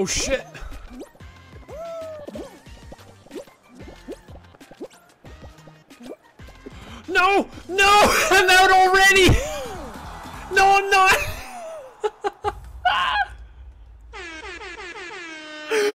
Oh shit! No! No!